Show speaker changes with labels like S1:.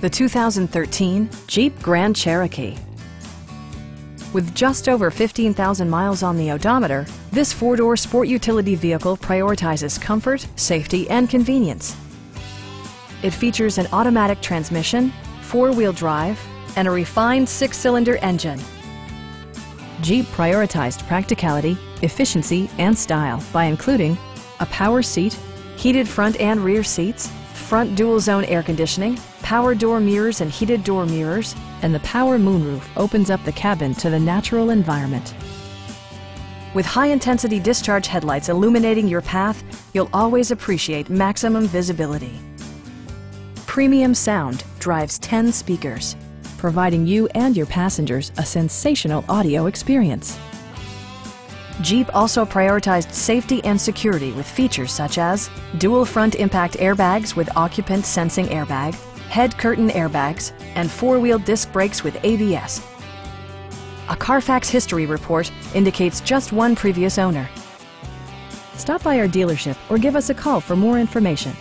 S1: the 2013 Jeep Grand Cherokee. With just over 15,000 miles on the odometer, this four-door sport utility vehicle prioritizes comfort, safety, and convenience. It features an automatic transmission, four-wheel drive, and a refined six-cylinder engine. Jeep prioritized practicality, efficiency, and style by including a power seat, heated front and rear seats, front dual zone air conditioning, power door mirrors and heated door mirrors, and the power moonroof opens up the cabin to the natural environment. With high-intensity discharge headlights illuminating your path, you'll always appreciate maximum visibility. Premium sound drives 10 speakers, providing you and your passengers a sensational audio experience. Jeep also prioritized safety and security with features such as dual front impact airbags with occupant sensing airbag, head curtain airbags, and four-wheel disc brakes with ABS. A Carfax history report indicates just one previous owner. Stop by our dealership or give us a call for more information.